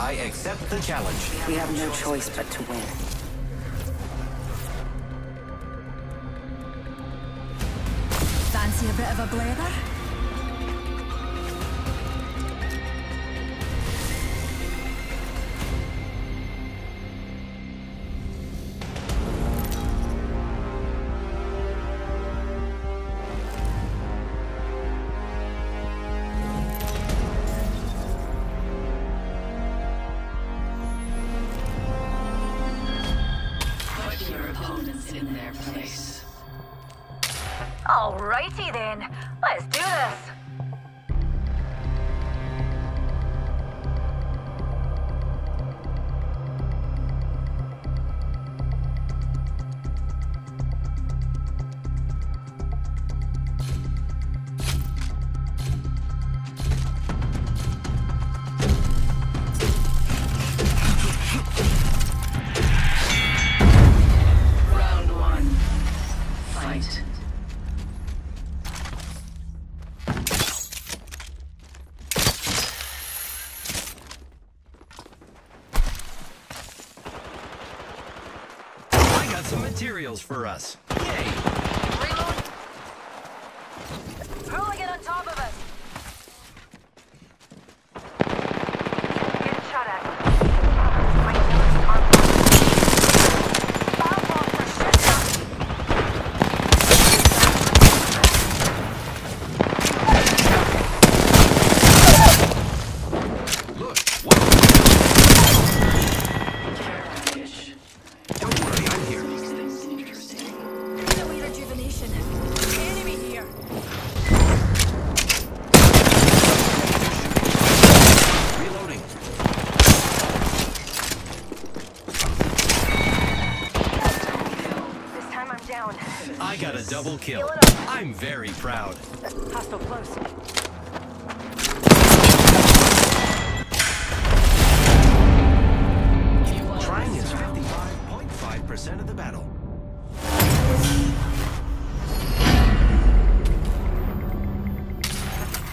I accept the challenge. We have no choice but to win. Fancy a bit of a blather? Alrighty then, let's do this. Some materials for us. Yay! Reload. Hooligan on top of us. Double kill. I'm very proud. Hostile close. Trying is 55.5% of the battle.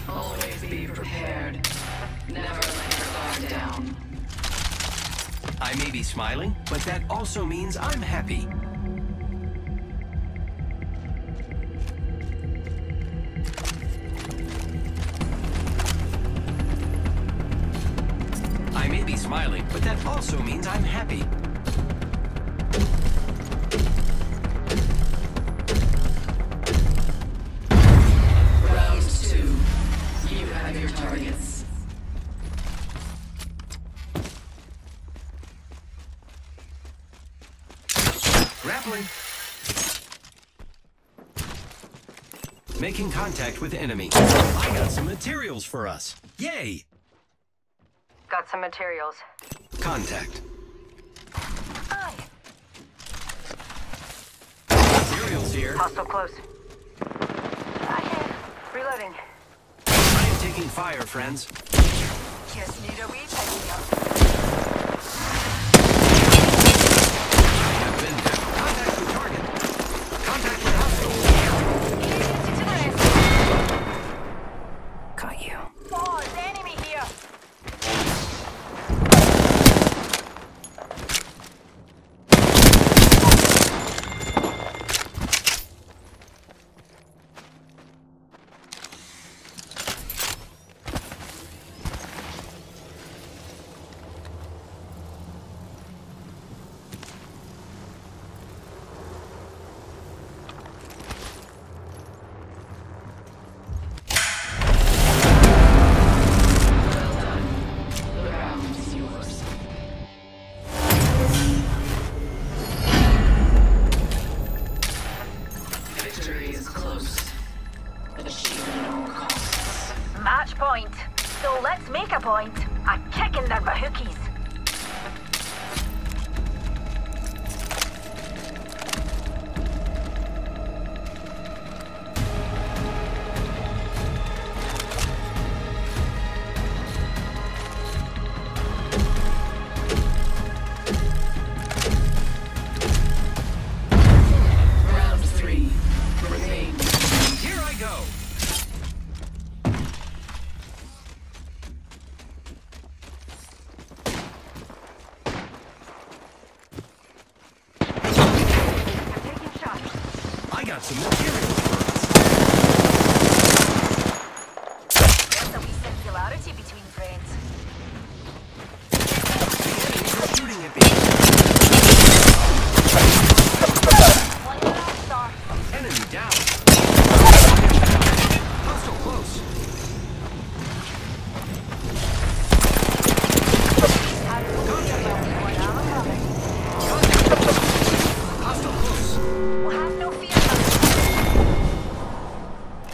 Always be prepared. Never let your guard down. I may be smiling, but that also means I'm happy. Smiling, but that also means I'm happy. Round two. You have your targets. Grappling. Making contact with enemy. I got some materials for us. Yay! Got some materials. Contact. Aye. Materials here. Hostile close. Aye. Reloading. I am taking fire, friends. Just need a wee up. sitio 15.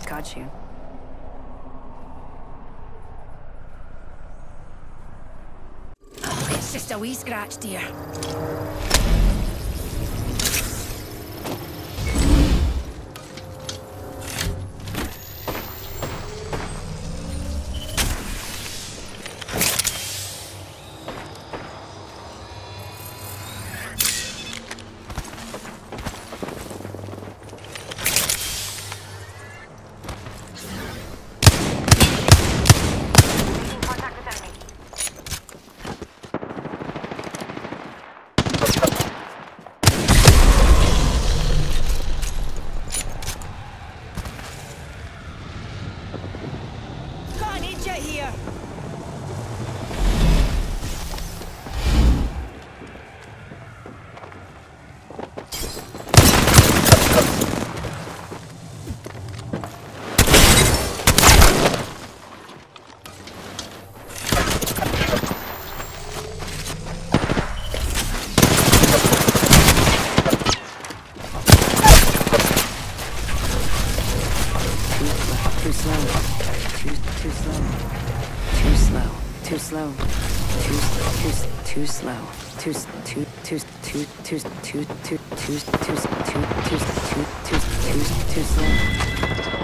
Got you. It's just a wee scratch, dear. Too slow. Too too slow. Too slow. Too slow. Too too too slow. Too too too too too too too too too too too too too too slow.